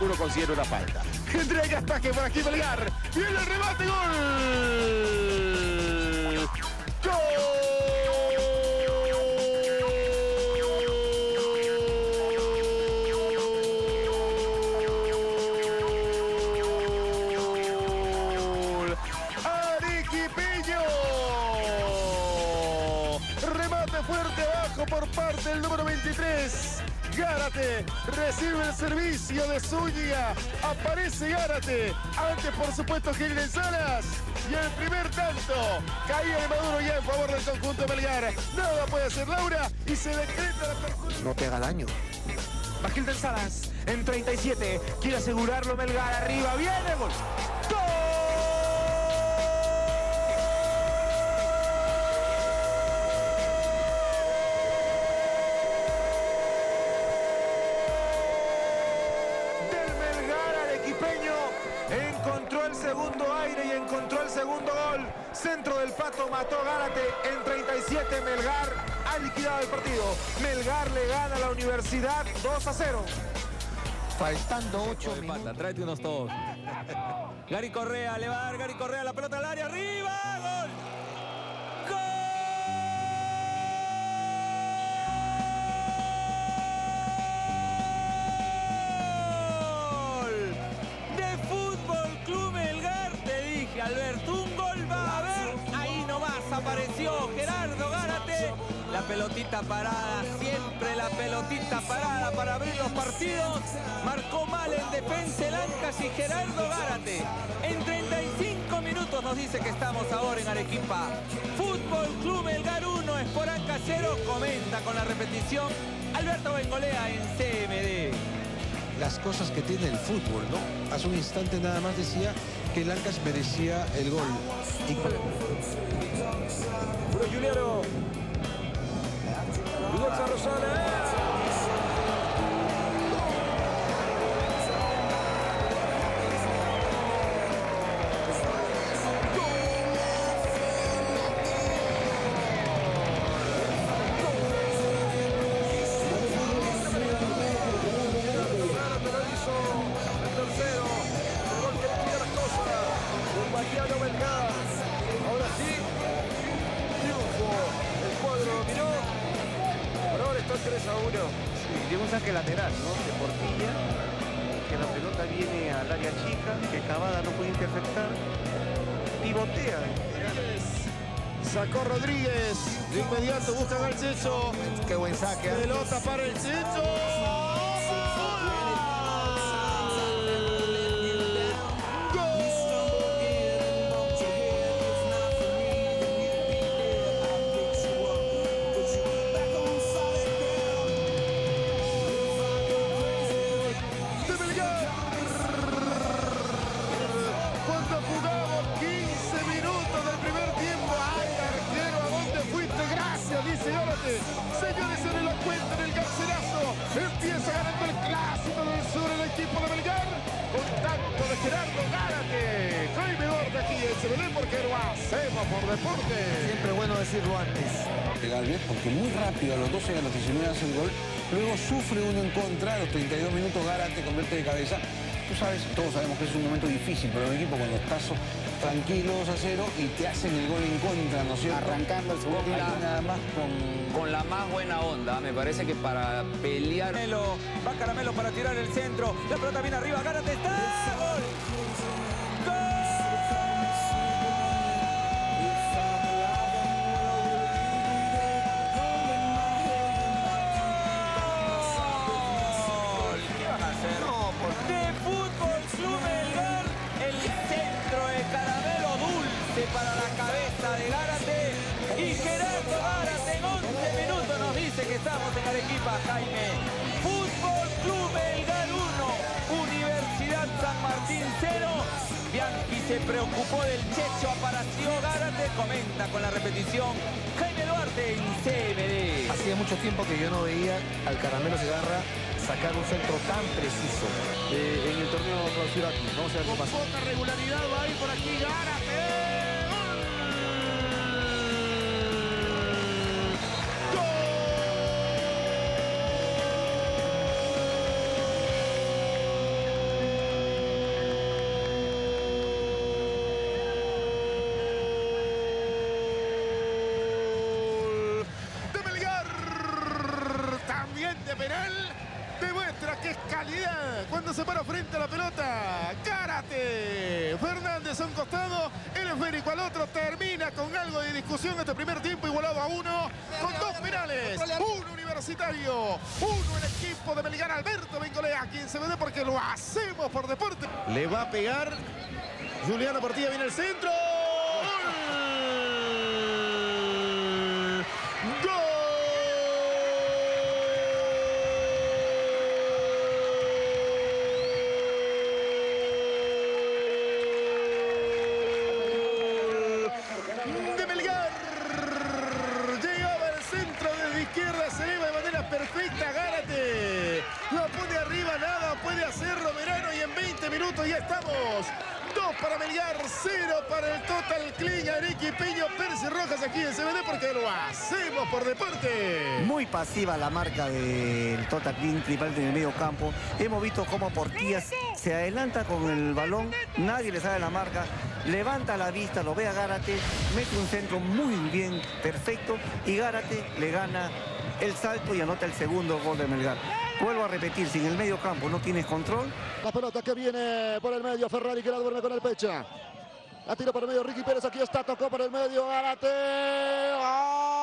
uno considera una falta. Entrega ataque por aquí Belgar. Viene el remate, gol. ¡Gol! Arequipeño. Remate fuerte abajo por parte del número 23. Gárate recibe el servicio de Zúñiga. Aparece Gárate. Antes, por supuesto, Gil Salas. Y el primer tanto caía de Maduro ya en favor del conjunto belgar. Nada puede hacer Laura y se decreta la. No te haga daño. Bagil del Salas en 37. Quiere asegurarlo Melgar arriba. Viene gol. Centro del Pato mató Gárate en 37. Melgar ha liquidado el partido. Melgar le gana a la Universidad 2 a 0. Faltando 8 de minutos. pata, tráete unos todos. Gary Correa, le va a dar Gary Correa la pelota Gerardo Gárate. La pelotita parada, siempre la pelotita parada para abrir los partidos. Marcó mal en defensa el Ancas y Gerardo Gárate. En 35 minutos nos dice que estamos ahora en Arequipa. Fútbol Club Melgar 1, Esporanca 0. Comenta con la repetición Alberto Bengolea en CMD. las cosas que tiene el fútbol, ¿no? Hace un instante nada más decía que el Ancas merecía el gol. Arizona. Por ahora está 3 a 1. Y dio un saque lateral, ¿no? De Portilla, que la pelota viene al área chica, que Cavada no puede interceptar. Pivotea. Sacó Rodríguez. De inmediato buscan al Checho. Qué buen saque. ¿eh? Pelota para el Checho. Empieza ganando el clásico del sur el equipo de Belgar. Con tanto de Gerardo Gárate. Jaime Gorda aquí en Sebelén porque lo hacemos por deporte. Siempre bueno decirlo antes. Galvez, porque muy rápido, a los 12 y a los 19 hace el gol. Luego sufre uno en contra, a los 32 minutos Gárate convierte de cabeza. Tú sabes, todos sabemos que es un momento difícil para un equipo cuando estás tranquilo 2 a 0 y te hacen el gol en contra, ¿no es cierto? Arrancando el segundo Ahí tiempo. nada más con con la más buena onda. Me parece que para pelear. Caramelo, va Caramelo para tirar el centro. La pelota viene arriba, Gárate está. ¡Gol! Jaime. Fútbol Club Melgar 1, Universidad San Martín 0. Bianchi se preocupó del Checho, apareció Gárate, comenta con la repetición. Jaime Duarte en CMD. Hacía mucho tiempo que yo no veía al Caramelo Segarra sacar un centro tan preciso eh, en el torneo clausura aquí. Vamos a ver Con poca regularidad va a ir por aquí Gárate. La pelota. Karate. Fernández a un costado, el esférico al otro. Termina con algo de discusión este primer tiempo igualado a uno con dos penales. Uno universitario, uno el equipo de Melgar Alberto Bencolea, quien se ve porque lo hacemos por deporte. Le va a pegar Juliano Portilla viene el centro. de 0 para el Total Clean, Arequi Peña, Percy Rojas aquí en CBD porque lo hacemos por deporte. Muy pasiva la marca del Total Clean, tribal en el medio campo. Hemos visto cómo Portillas se adelanta con el balón, nadie le sabe la marca, levanta la vista, lo ve a Gárate, mete un centro muy bien, perfecto, y Gárate le gana el salto y anota el segundo gol de Melgar. Vuelvo a repetir, si en el medio campo no tienes control. La pelota que viene por el medio, Ferrari que la duerme con el pecho. La tira para el medio Ricky Pérez. Aquí está, tocó para el medio. Arate. ¡Oh! ¡Ah!